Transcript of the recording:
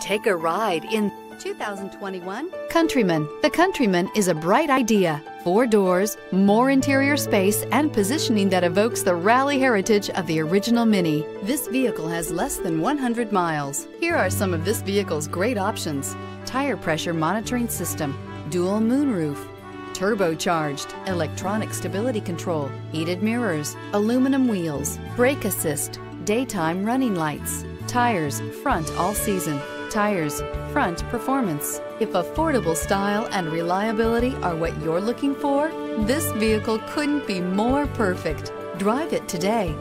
Take a ride in 2021 Countryman. The Countryman is a bright idea. Four doors, more interior space, and positioning that evokes the rally heritage of the original Mini. This vehicle has less than 100 miles. Here are some of this vehicle's great options. Tire pressure monitoring system, dual moonroof, turbocharged, electronic stability control, heated mirrors, aluminum wheels, brake assist, daytime running lights, tires, front all season, tires, front performance. If affordable style and reliability are what you're looking for, this vehicle couldn't be more perfect. Drive it today.